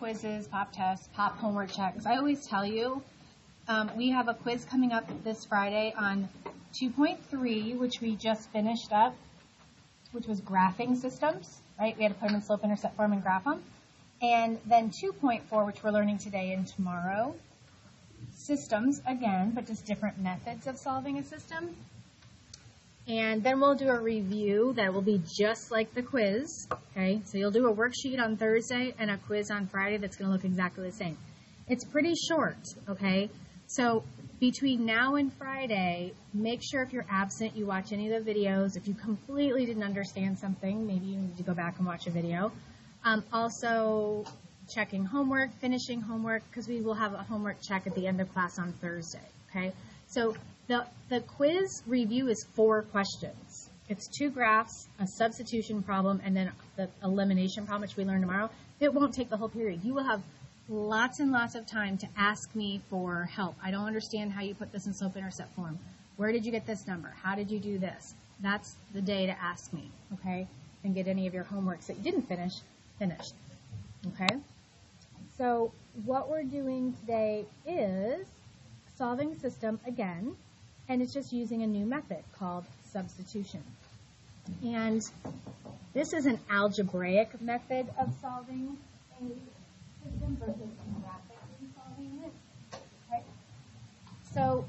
quizzes, pop tests, pop homework checks. I always tell you, um, we have a quiz coming up this Friday on 2.3, which we just finished up, which was graphing systems, right? We had to put them in slope intercept form and graph them. And then 2.4, which we're learning today and tomorrow, systems again, but just different methods of solving a system. And then we'll do a review that will be just like the quiz. Okay, so you'll do a worksheet on Thursday and a quiz on Friday that's going to look exactly the same. It's pretty short, okay? So between now and Friday, make sure if you're absent, you watch any of the videos. If you completely didn't understand something, maybe you need to go back and watch a video. Um, also, checking homework, finishing homework, because we will have a homework check at the end of class on Thursday, okay? So the, the quiz review is four questions. It's two graphs, a substitution problem, and then the elimination problem, which we learn tomorrow. It won't take the whole period. You will have lots and lots of time to ask me for help. I don't understand how you put this in slope intercept form. Where did you get this number? How did you do this? That's the day to ask me, okay? And get any of your homeworks that you didn't finish finished, okay? So what we're doing today is solving system again, and it's just using a new method called substitution. And this is an algebraic method of solving a system versus graphically solving it. Okay? So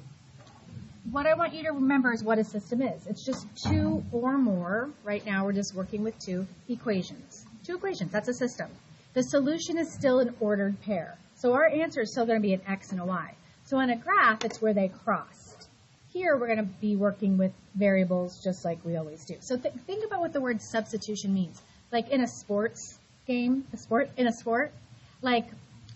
what I want you to remember is what a system is. It's just two or more, right now we're just working with two equations. Two equations, that's a system. The solution is still an ordered pair. So our answer is still going to be an x and a y. So on a graph, it's where they crossed. Here, we're going to be working with variables just like we always do. So th think about what the word substitution means. Like in a sports game, a sport, in a sport, like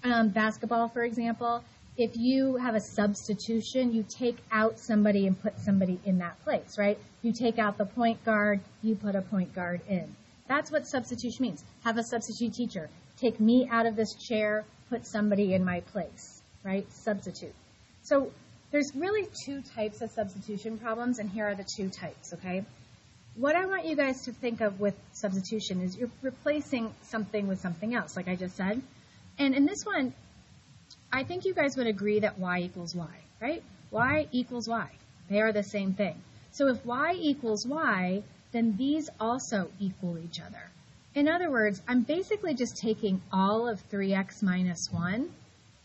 um, basketball, for example, if you have a substitution, you take out somebody and put somebody in that place, right? You take out the point guard, you put a point guard in. That's what substitution means. Have a substitute teacher. Take me out of this chair, put somebody in my place, right? Substitute. So there's really two types of substitution problems, and here are the two types, okay? What I want you guys to think of with substitution is you're replacing something with something else, like I just said. And in this one, I think you guys would agree that y equals y, right? y equals y. They are the same thing. So if y equals y, then these also equal each other. In other words, I'm basically just taking all of 3x minus 1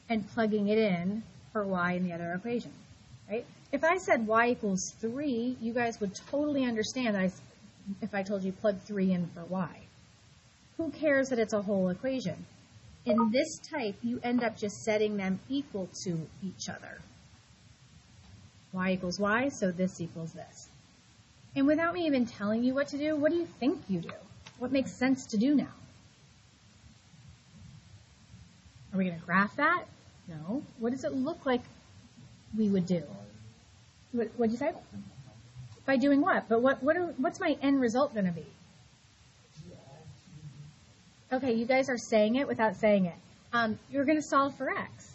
and plugging it in for y in the other equation, right? If I said y equals 3, you guys would totally understand I, if I told you plug 3 in for y. Who cares that it's a whole equation? In this type, you end up just setting them equal to each other. y equals y, so this equals this. And without me even telling you what to do, what do you think you do? What makes sense to do now? Are we going to graph that? No. What does it look like we would do? What did you say? By doing what? But what, what are, what's my end result going to be? Okay, you guys are saying it without saying it. Um, you're going to solve for x,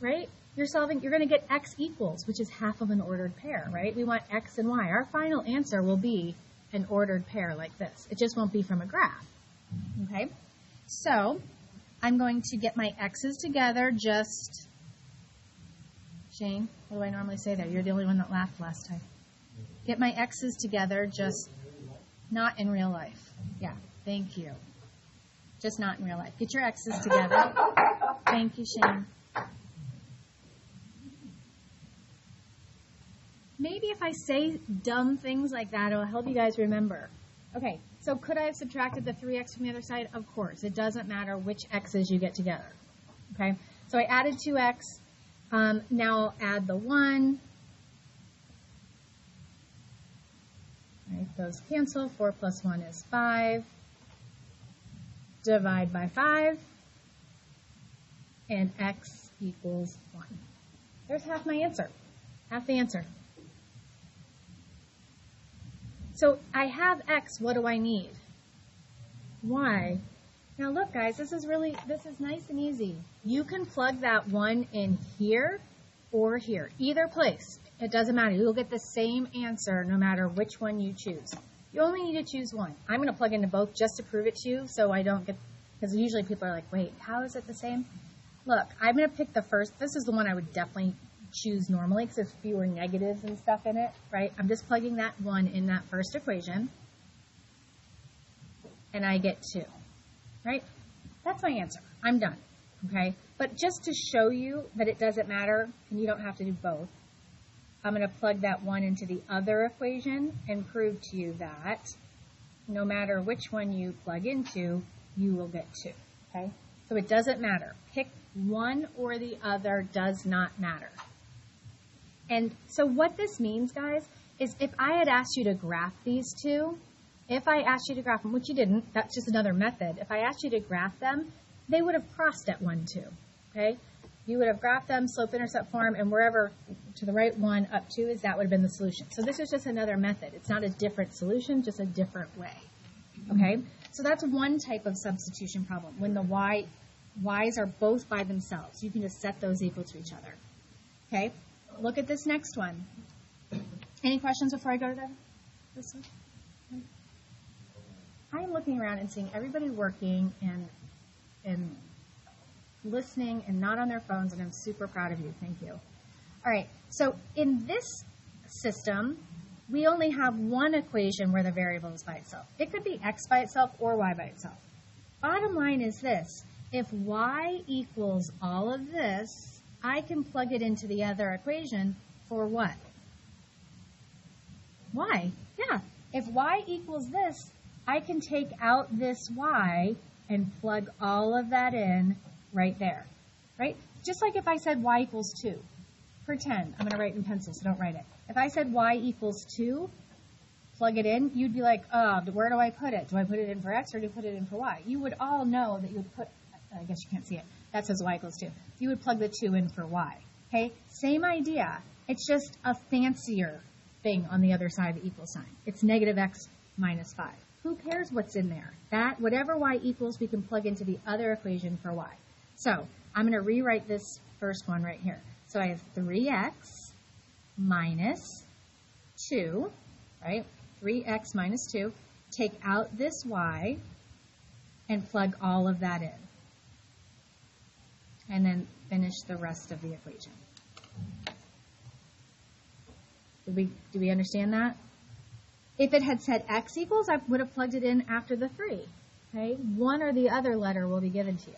right? You're solving, you're going to get x equals, which is half of an ordered pair, right? We want x and y. Our final answer will be an ordered pair like this. It just won't be from a graph, okay? So I'm going to get my x's together just, Shane, what do I normally say there? You're the only one that laughed last time. Get my x's together just not in real life. Yeah, thank you just not in real life. Get your X's together. Thank you, Shane. Maybe if I say dumb things like that, it'll help you guys remember. Okay, so could I have subtracted the 3x from the other side? Of course. It doesn't matter which x's you get together. Okay, so I added 2x. Um, now I'll add the 1. Right, those cancel. 4 plus 1 is 5 divide by 5, and x equals 1. There's half my answer, half the answer. So I have x, what do I need? y. Now look guys, this is really, this is nice and easy. You can plug that 1 in here or here, either place. It doesn't matter. You'll get the same answer no matter which one you choose. You only need to choose one. I'm going to plug into both just to prove it to you so I don't get Because usually people are like, wait, how is it the same? Look, I'm going to pick the first. This is the one I would definitely choose normally because there's fewer negatives and stuff in it, right? I'm just plugging that one in that first equation. And I get 2, right? That's my answer. I'm done, okay? But just to show you that it doesn't matter, and you don't have to do both, I'm going to plug that 1 into the other equation and prove to you that no matter which one you plug into, you will get 2, okay? So it doesn't matter. Pick one or the other does not matter. And so what this means, guys, is if I had asked you to graph these two, if I asked you to graph them, which you didn't, that's just another method. If I asked you to graph them, they would have crossed at 1, 2, okay? You would have graphed them, slope-intercept form, and wherever to the right one up 2 is, that would have been the solution. So this is just another method. It's not a different solution, just a different way, okay? So that's one type of substitution problem, when the y, y's are both by themselves. You can just set those equal to each other, okay? Look at this next one. Any questions before I go to this one? I'm looking around and seeing everybody working and and listening and not on their phones, and I'm super proud of you. Thank you. All right, so in this system, we only have one equation where the variable is by itself. It could be x by itself or y by itself. Bottom line is this. If y equals all of this, I can plug it into the other equation for what? y. Yeah. If y equals this, I can take out this y and plug all of that in right there, right? Just like if I said y equals 2. Pretend, I'm going to write in pencil, so don't write it. If I said y equals 2, plug it in, you'd be like, uh, where do I put it? Do I put it in for x or do I put it in for y? You would all know that you would put, I guess you can't see it, that says y equals 2. You would plug the 2 in for y. Okay, same idea. It's just a fancier thing on the other side of the equal sign. It's negative x minus 5. Who cares what's in there? That, whatever y equals, we can plug into the other equation for y. So I'm going to rewrite this first one right here. So I have 3x minus 2, right? 3x minus 2. Take out this y and plug all of that in. And then finish the rest of the equation. Did we, do we understand that? If it had said x equals, I would have plugged it in after the 3. Okay, one or the other letter will be given to you.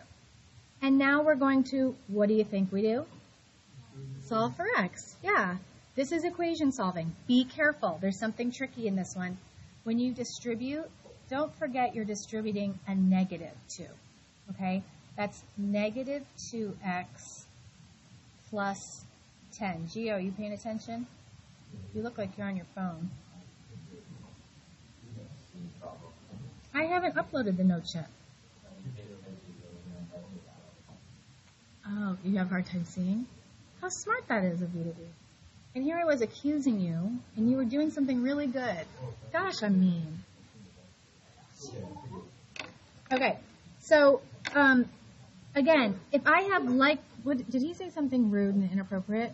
And now we're going to, what do you think we do? Solve for x. Yeah, this is equation solving. Be careful. There's something tricky in this one. When you distribute, don't forget you're distributing a negative 2. Okay, that's negative 2x plus 10. Geo, are you paying attention? You look like you're on your phone. I haven't uploaded the notes yet. Oh, you have a hard time seeing? How smart that is of you to do. And here I was accusing you, and you were doing something really good. Gosh, I'm mean. Okay, so um, again, if I have like, what, did he say something rude and inappropriate?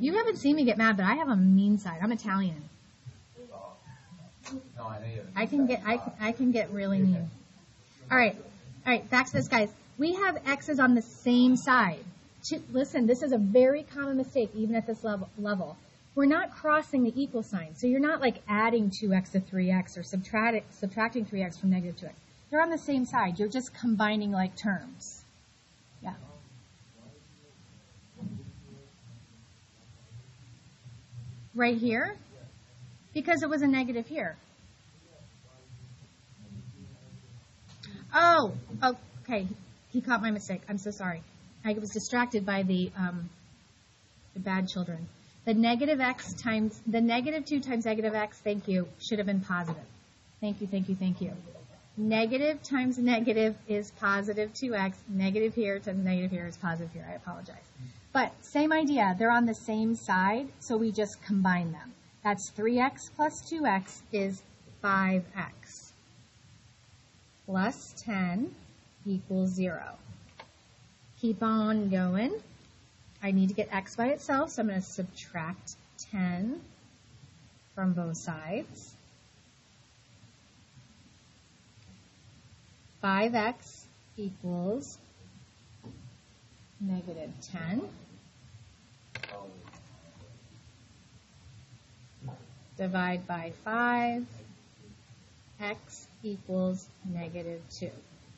You haven't seen me get mad, but I have a mean side. I'm Italian. I can get I can, I can get really mean. All right, all right. Back to this, guys. We have x's on the same side. Listen, this is a very common mistake, even at this level. level. We're not crossing the equal sign, so you're not like adding 2x to 3x or subtracting subtracting 3x from negative 2x. They're on the same side. You're just combining like terms. Yeah. Right here? Because it was a negative here. Oh, okay. He caught my mistake. I'm so sorry. I was distracted by the um, the bad children. The negative x times the negative two times negative x. Thank you. Should have been positive. Thank you. Thank you. Thank you. Negative times negative is positive 2x. Negative here times negative here is positive here. I apologize. But same idea. They're on the same side, so we just combine them. That's 3x plus 2x is 5x. Plus 10 equals 0. Keep on going. I need to get x by itself, so I'm going to subtract 10 from both sides. 5x equals negative 10. Divide by 5, x equals negative 2.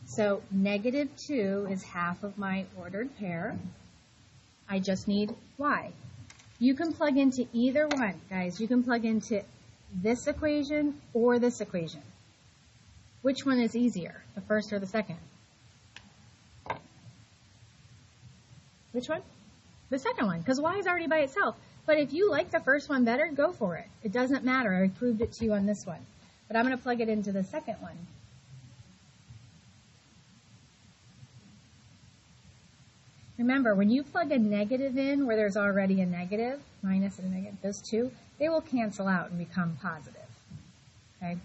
So negative 2 is half of my ordered pair. I just need y. You can plug into either one, guys. You can plug into this equation or this equation. Which one is easier, the first or the second? Which one? The second one, because y is already by itself. But if you like the first one better, go for it. It doesn't matter. I proved it to you on this one. But I'm going to plug it into the second one. Remember, when you plug a negative in where there's already a negative, minus and a negative, those two, they will cancel out and become positive. Okay?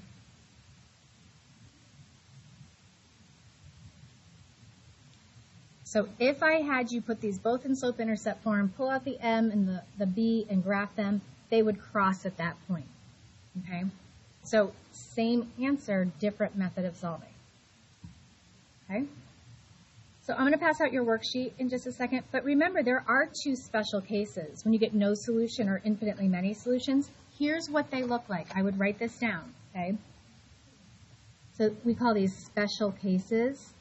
So if I had you put these both in slope-intercept form, pull out the m and the, the b and graph them, they would cross at that point. Okay? So same answer, different method of solving. Okay? So I'm going to pass out your worksheet in just a second, but remember there are two special cases. When you get no solution or infinitely many solutions, here's what they look like. I would write this down, okay? So we call these special cases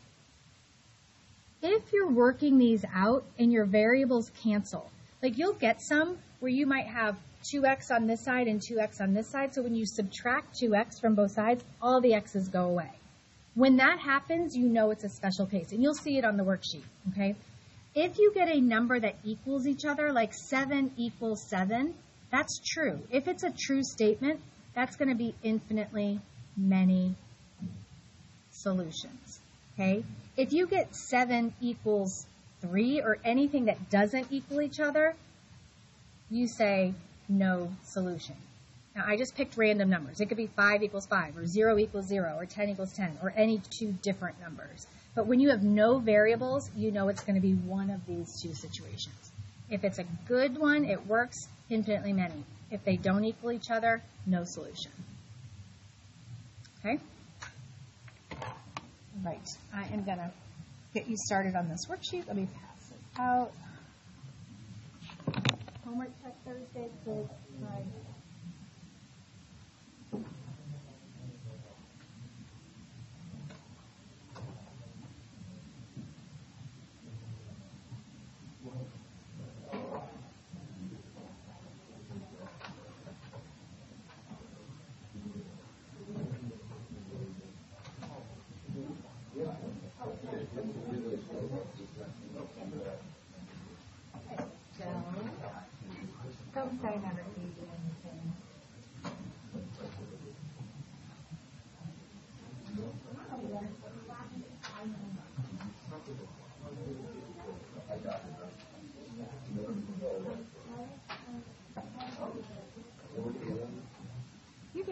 if you're working these out and your variables cancel, like you'll get some where you might have 2x on this side and 2x on this side. So when you subtract 2x from both sides, all the x's go away. When that happens, you know it's a special case, and you'll see it on the worksheet, okay? If you get a number that equals each other, like 7 equals 7, that's true. If it's a true statement, that's going to be infinitely many solutions, okay? If you get 7 equals 3 or anything that doesn't equal each other, you say no solution. Now, I just picked random numbers. It could be 5 equals 5, or 0 equals 0, or 10 equals 10, or any two different numbers. But when you have no variables, you know it's going to be one of these two situations. If it's a good one, it works infinitely many. If they don't equal each other, no solution. Okay? Right. I am going to get you started on this worksheet. Let me pass it out. Homework check Thursday, quiz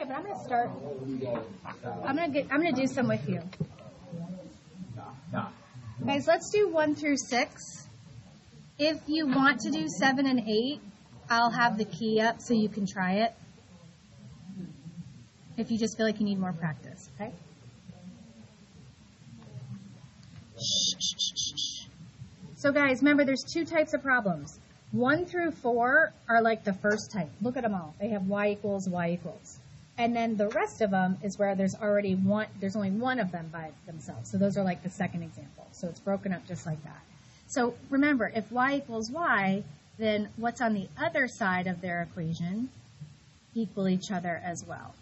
Okay, but I'm gonna start. I'm gonna get. I'm gonna do some with you. Guys, let's do one through six. If you want to do seven and eight, I'll have the key up so you can try it. If you just feel like you need more practice, okay? So guys, remember there's two types of problems. One through four are like the first type. Look at them all. They have y equals, y equals. And then the rest of them is where there's already one, there's only one of them by themselves. So those are like the second example. So it's broken up just like that. So remember, if y equals y, then what's on the other side of their equation equal each other as well.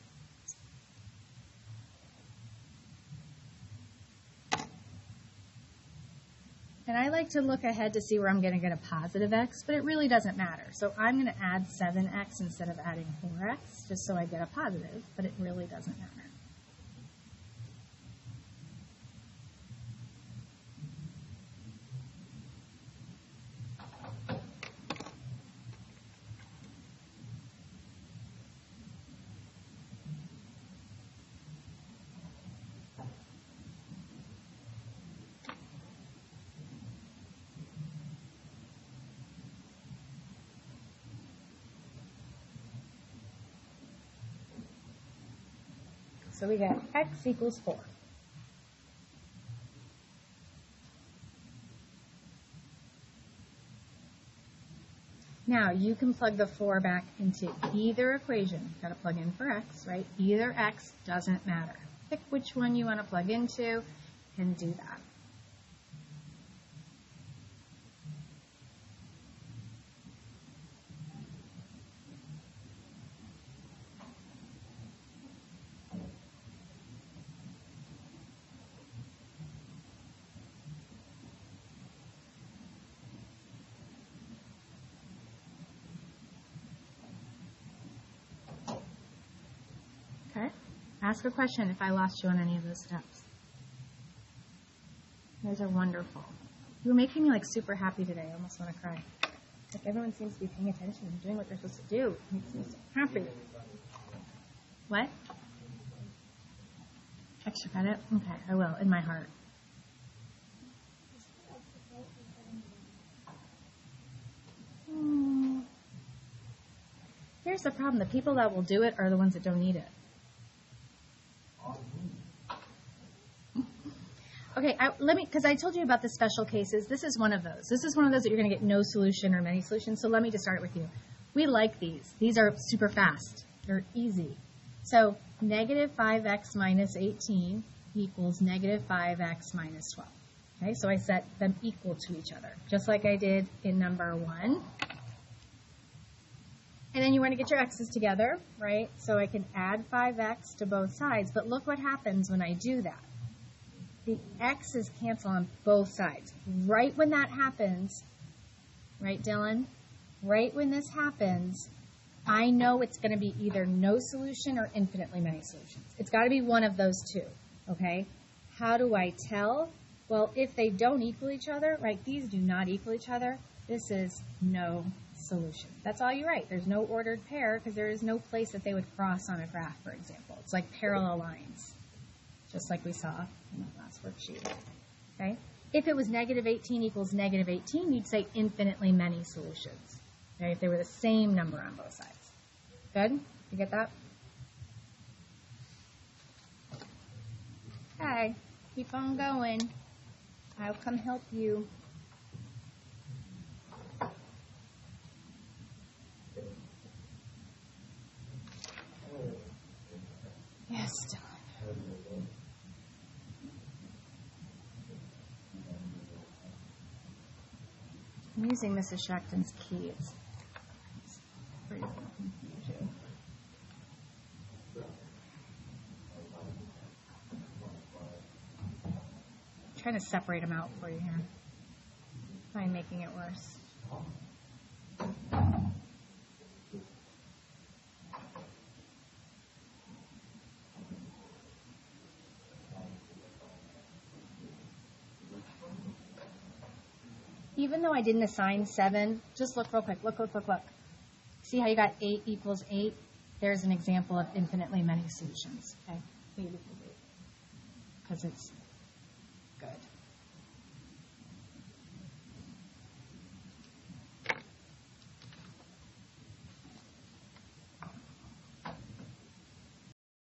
And I like to look ahead to see where I'm going to get a positive x, but it really doesn't matter. So I'm going to add 7x instead of adding 4x, just so I get a positive, but it really doesn't matter. So we got x equals 4. Now you can plug the 4 back into either equation. Got to plug in for x, right? Either x doesn't matter. Pick which one you want to plug into and do that. Okay? Ask a question if I lost you on any of those steps. You guys are wonderful. You're making me like super happy today. I almost want to cry. Like everyone seems to be paying attention and doing what they're supposed to do. It makes me so happy. What? Extra credit? Okay, I will, in my heart. Hmm. Here's the problem. The people that will do it are the ones that don't need it. Okay, I, let me, because I told you about the special cases. This is one of those. This is one of those that you're going to get no solution or many solutions. So let me just start with you. We like these. These are super fast. They're easy. So negative 5x minus 18 equals negative 5x minus 12. Okay, so I set them equal to each other, just like I did in number one. And then you want to get your x's together, right? So I can add 5x to both sides, but look what happens when I do that. The x's cancel on both sides. Right when that happens, right, Dylan? Right when this happens, I know it's going to be either no solution or infinitely many solutions. It's got to be one of those two, okay? How do I tell? Well, if they don't equal each other, right, these do not equal each other, this is no solution. That's all you write. There's no ordered pair because there is no place that they would cross on a graph, for example. It's like parallel lines, just like we saw in that last worksheet. Okay? If it was negative 18 equals negative 18, you'd say infinitely many solutions. Okay? If they were the same number on both sides. Good? You get that? Okay. Keep on going. I'll come help you. Yes, Dylan. I'm using Mrs. Shackton's key. It's, pretty confuse you. trying to separate them out for you here. By making it worse. Even though I didn't assign seven, just look real quick. Look, look, look, look. See how you got eight equals eight? There's an example of infinitely many solutions. Okay, because it's